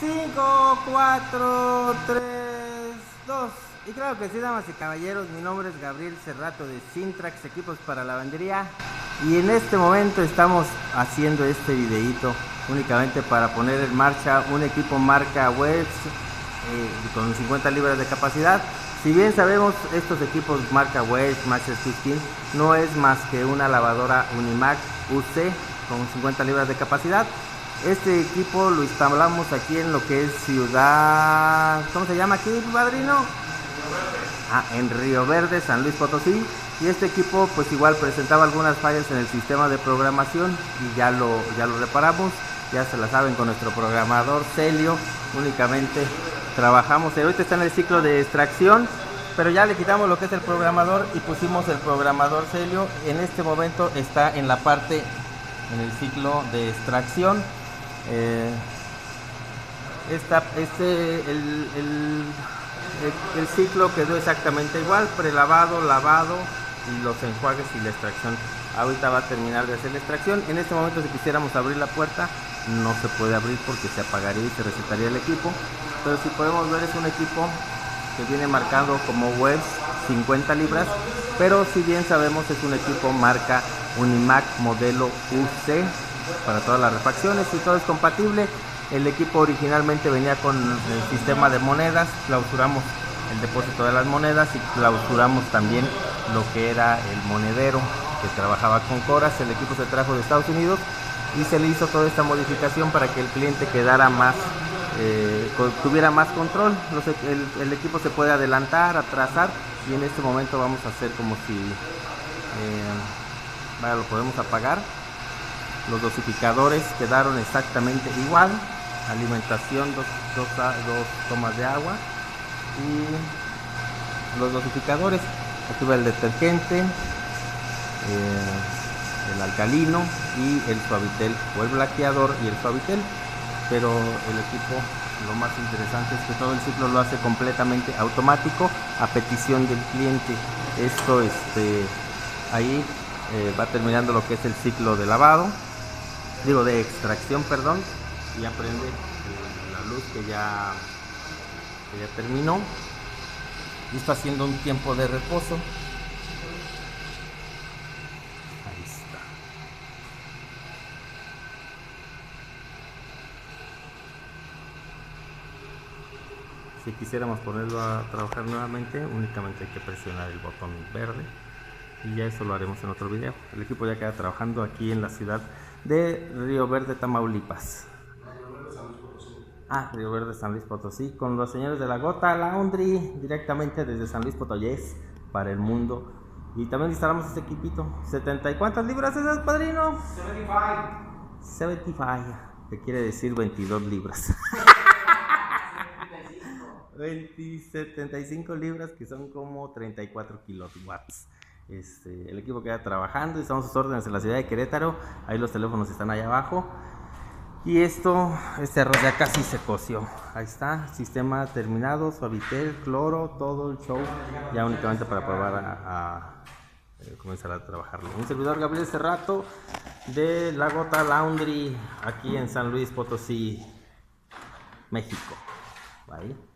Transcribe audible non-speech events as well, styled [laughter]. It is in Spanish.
5, 4, 3, 2. Y claro que sí, damas y caballeros, mi nombre es Gabriel Cerrato de Sintrax, equipos para lavandería. Y en este momento estamos haciendo este videito únicamente para poner en marcha un equipo marca Webs eh, con 50 libras de capacidad. Si bien sabemos estos equipos marca Webs, Master 15, no es más que una lavadora Unimac UC con 50 libras de capacidad. Este equipo lo instalamos aquí en lo que es Ciudad... ¿Cómo se llama aquí, padrino? Ah, en Río Verde, San Luis Potosí. Y este equipo pues igual presentaba algunas fallas en el sistema de programación y ya lo, ya lo reparamos. Ya se la saben con nuestro programador Celio. Únicamente trabajamos. Ahorita está en el ciclo de extracción. Pero ya le quitamos lo que es el programador y pusimos el programador Celio. En este momento está en la parte, en el ciclo de extracción. Eh, esta, este, el, el, ciclo quedó exactamente igual, prelavado, lavado y los enjuagues y la extracción. Ahorita va a terminar de hacer la extracción. En este momento si quisiéramos abrir la puerta, no se puede abrir porque se apagaría y se recetaría el equipo. Pero si podemos ver es un equipo que viene marcado como webs 50 libras, pero si bien sabemos es un equipo marca Unimac modelo UC para todas las refacciones y todo es compatible. El equipo originalmente venía con el sistema de monedas, clausuramos el depósito de las monedas y clausuramos también lo que era el monedero que trabajaba con Coras. El equipo se trajo de Estados Unidos y se le hizo toda esta modificación para que el cliente quedara más, eh, tuviera más control. el, el, equipo se puede adelantar, atrasar y en este momento vamos a hacer como si, eh, lo podemos apagar los dosificadores quedaron exactamente igual alimentación dos, dos, dos tomas de agua y los dosificadores aquí va el detergente eh, el alcalino y el suavitel o el blaqueador y el suavitel pero el equipo lo más interesante es que todo el ciclo lo hace completamente automático a petición del cliente. Esto este ahí eh, va terminando lo que es el ciclo de lavado digo de extracción perdón y ya prende la luz que ya ya terminó. Y está haciendo un tiempo de reposo. Ahí está. Si quisiéramos ponerlo a trabajar nuevamente únicamente hay que presionar el botón verde. Y ya eso lo haremos en otro video. El equipo ya queda trabajando aquí en la ciudad de Río Verde, Tamaulipas. Ah, Río Verde, San Luis Potosí, con los señores de la Gota Laundry, directamente desde San Luis Potosí para el mundo. Y también instalamos este equipito. ¿70 y cuántas libras es, padrino? 75. 75, que quiere decir 22 libras. [laughs] 20, 75 libras, que son como 34 kilowatts. Este, el equipo queda trabajando, estamos a sus órdenes en la ciudad de Querétaro, ahí los teléfonos están allá abajo. Y esto, este arroz ya casi se coció. Ahí está, sistema terminado, suavitel, cloro, todo el show, ya únicamente para probar a, eh, comenzar a trabajarlo. Un servidor Gabriel Cerrato de La Gota Laundry, aquí en San Luis Potosí, México. Ahí.